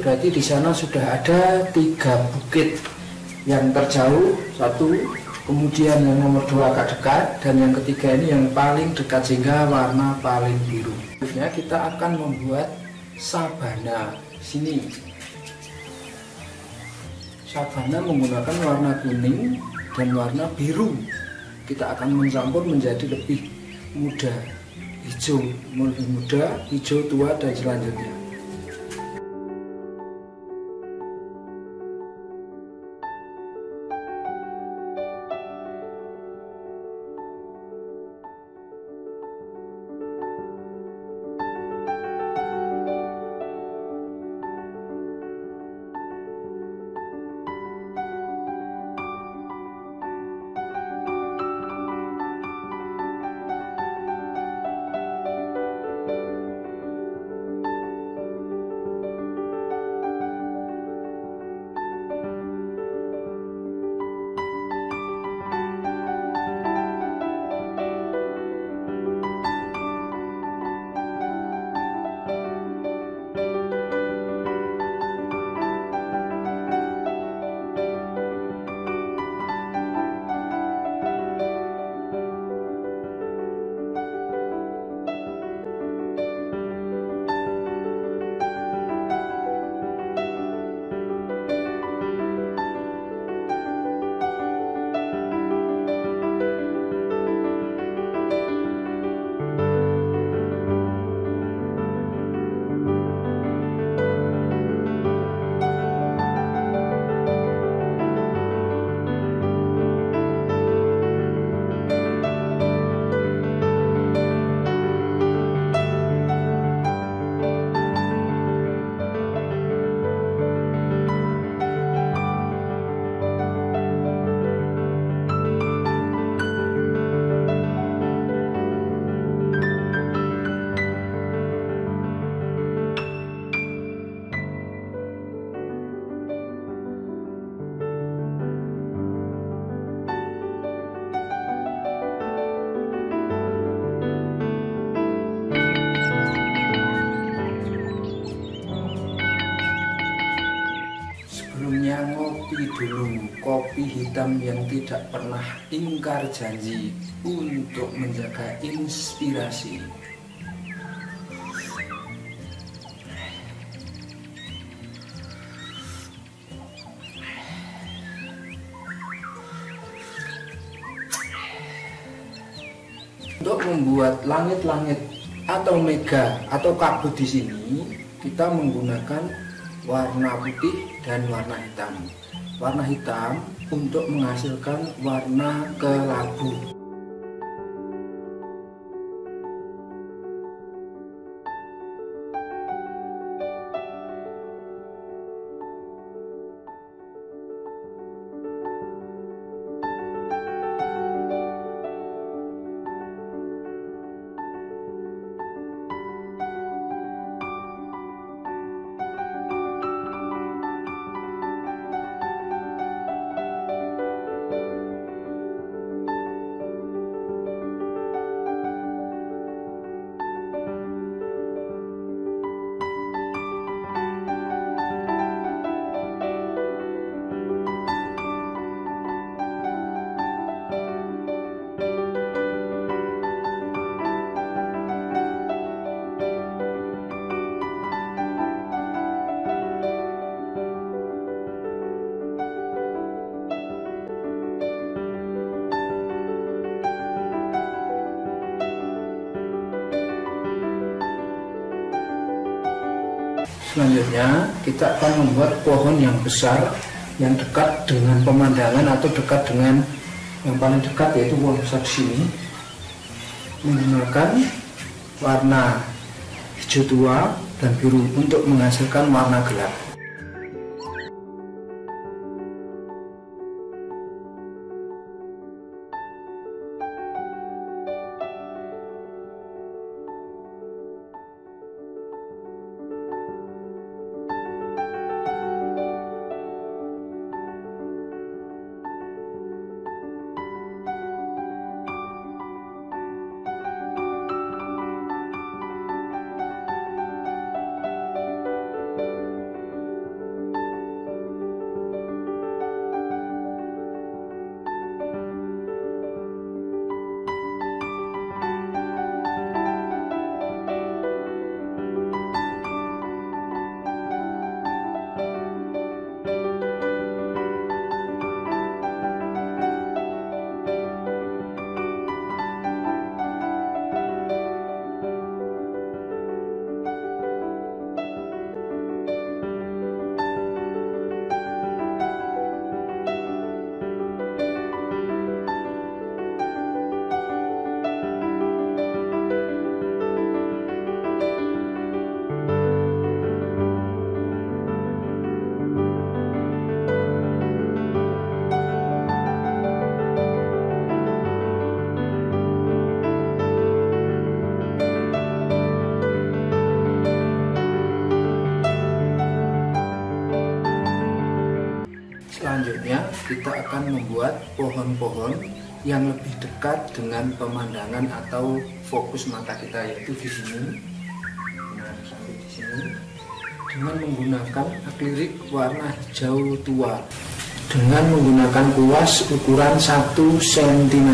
Berarti di sana sudah ada tiga bukit yang terjauh satu, kemudian yang nomor dua agak dekat, dan yang ketiga ini yang paling dekat sehingga warna paling biru. Selanjutnya kita akan membuat sabana sini. Sabana menggunakan warna kuning dan warna biru. Kita akan mencampur menjadi lebih muda, hijau, lebih muda, hijau tua dan selanjutnya. Hitam yang tidak pernah ingkar janji untuk menjaga inspirasi. Untuk membuat langit-langit atau mega atau kabut di sini, kita menggunakan warna putih dan warna hitam. Warna hitam untuk menghasilkan warna kelabu. Selanjutnya kita akan membuat pohon yang besar yang dekat dengan pemandangan atau dekat dengan yang paling dekat yaitu pohon besar sini menggunakan warna hijau tua dan biru untuk menghasilkan warna gelap. Kita akan membuat pohon-pohon yang lebih dekat dengan pemandangan atau fokus mata kita yaitu di sini. Nah dengan menggunakan akrilik warna hijau tua. Dengan menggunakan kuas ukuran 1 cm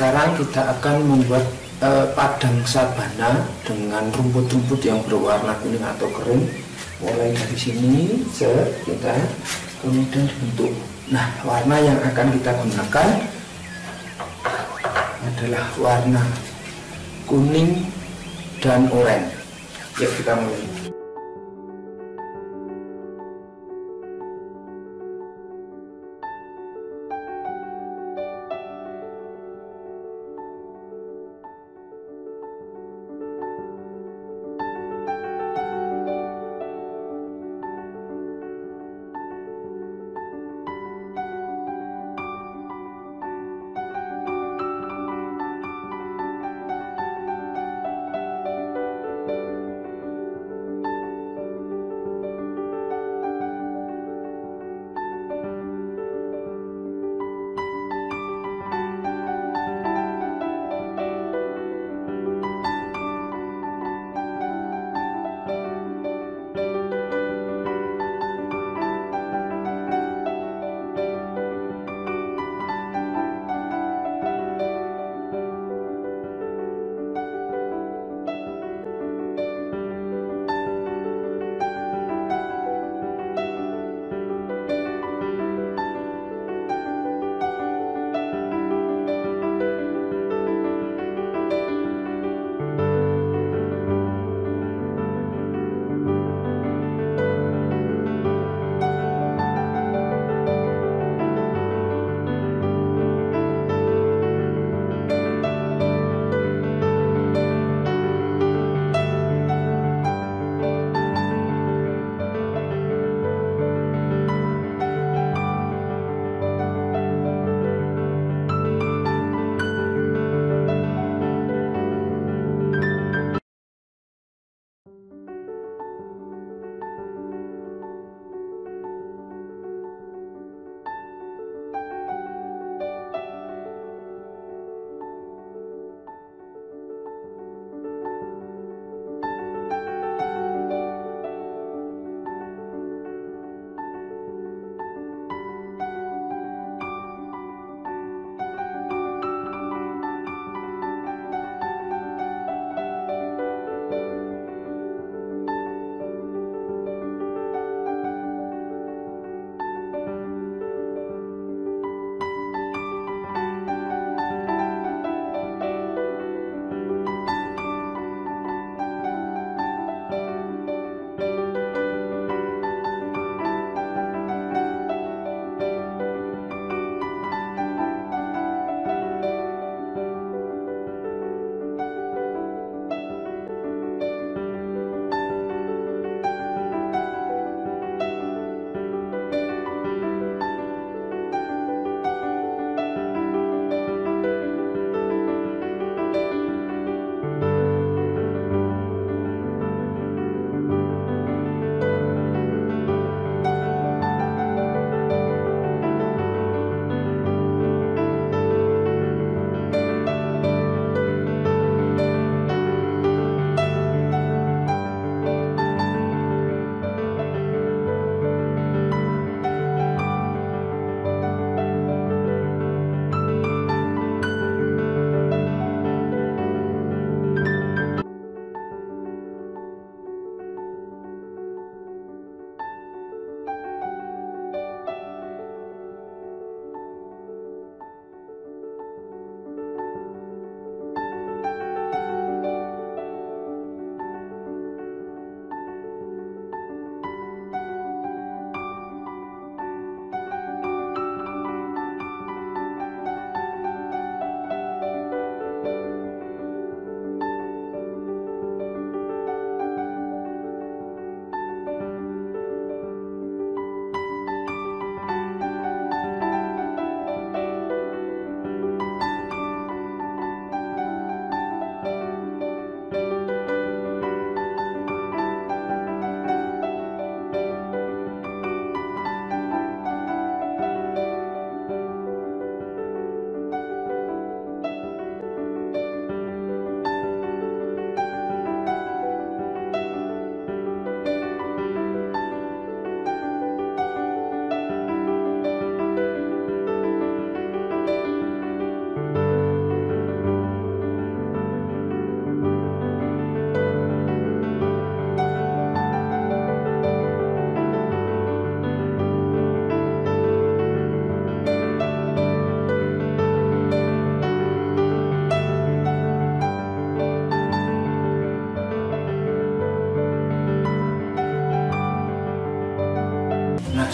Sekarang kita akan membuat eh, padang sabana dengan rumput-rumput yang berwarna kuning atau kering. Mulai dari sini, set, kita kemudian dibentuk. Nah, warna yang akan kita gunakan adalah warna kuning dan oranye. Yuk kita mulai.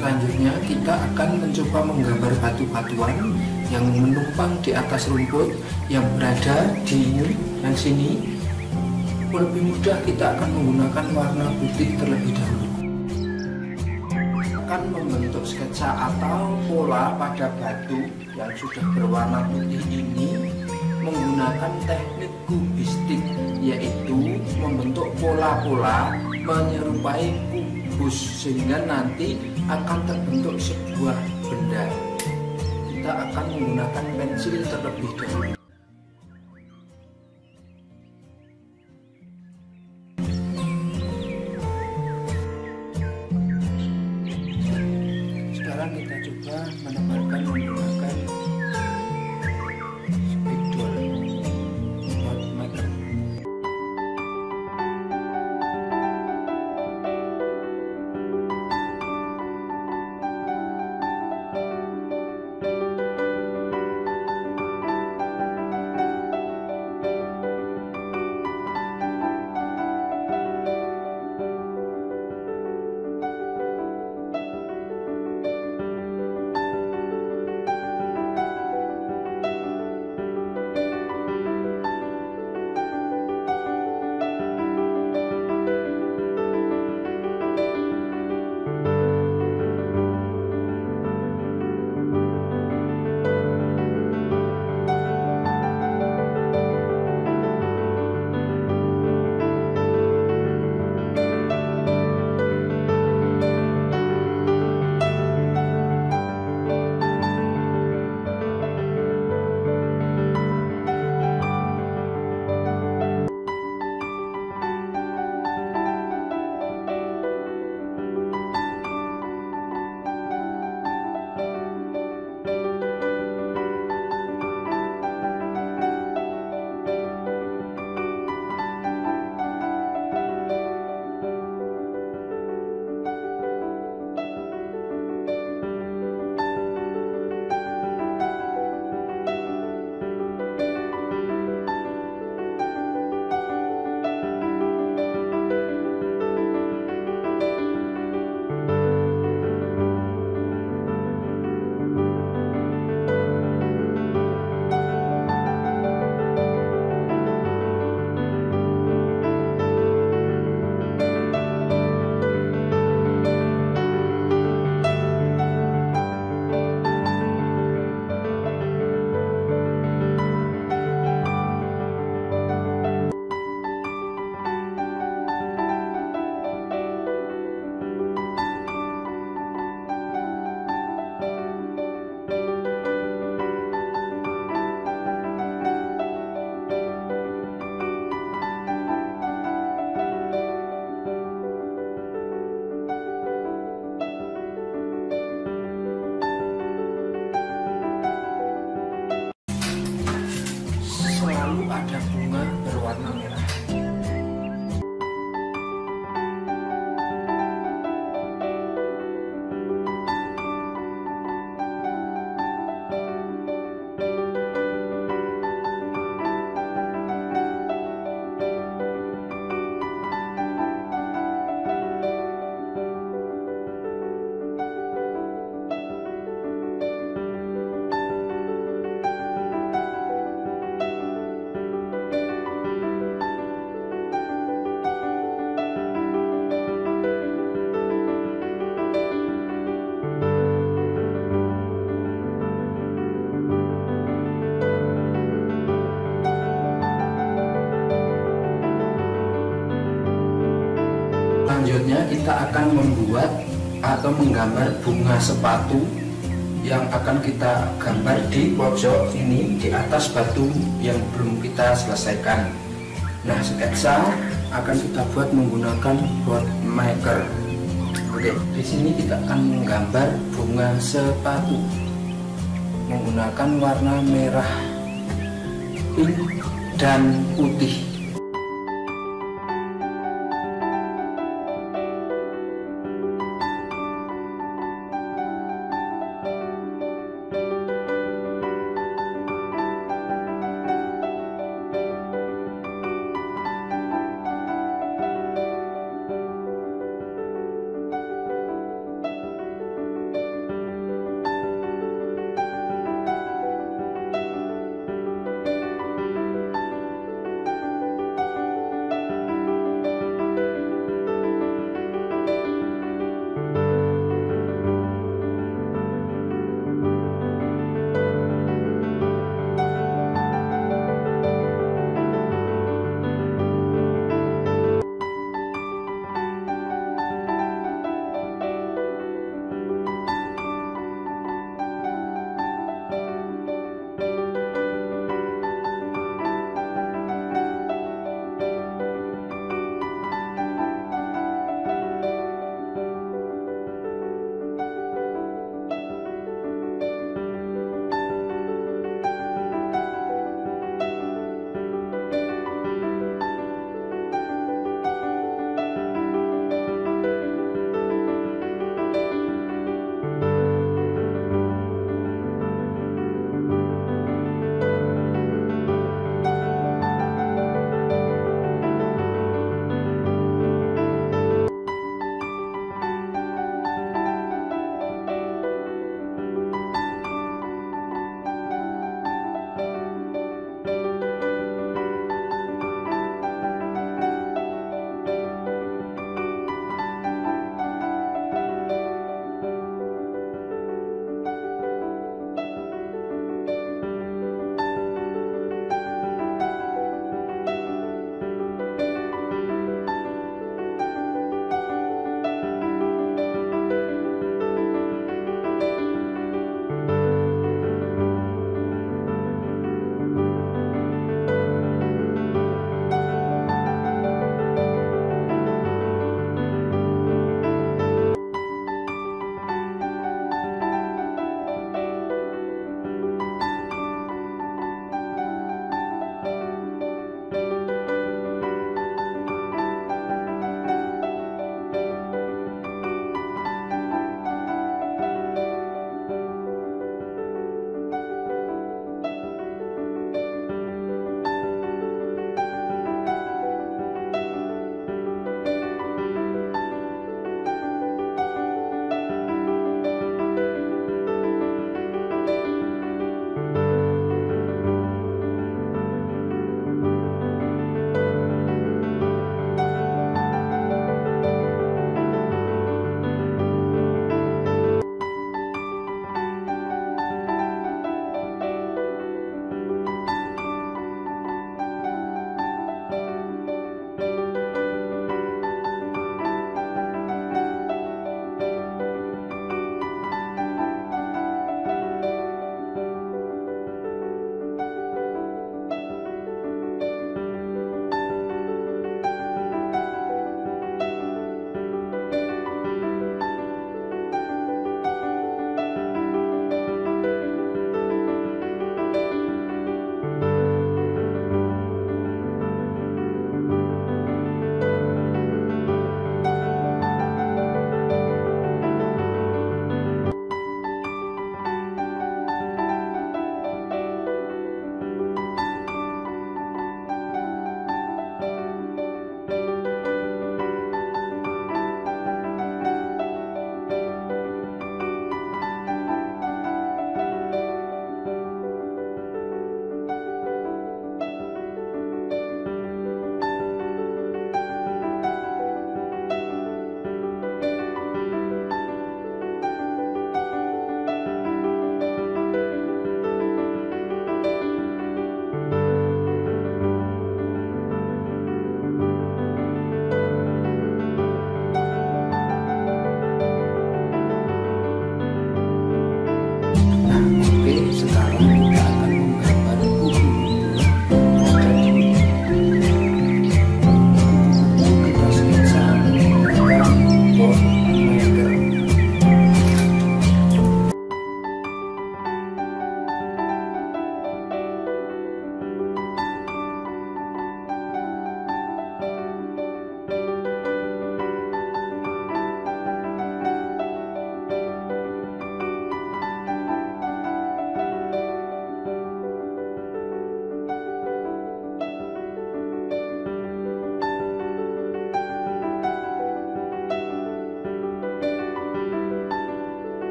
Selanjutnya kita akan mencoba menggambar batu-batuan yang menumpang di atas rumput yang berada di yang sini. Lebih mudah kita akan menggunakan warna putih terlebih dahulu. Akan membentuk sketsa atau pola pada batu yang sudah berwarna putih ini menggunakan teknik kubistik yaitu membentuk pola-pola menyerupai kubus sehingga nanti akan terbentuk sebuah benda. Kita akan menggunakan pensil terlebih dahulu. Sekarang kita coba menebalkan menggunakan kita akan membuat atau menggambar bunga sepatu yang akan kita gambar di pojok ini di atas batu yang belum kita selesaikan. Nah, sketsa akan kita buat menggunakan board maker. Oke, di sini kita akan menggambar bunga sepatu menggunakan warna merah, pink, dan putih.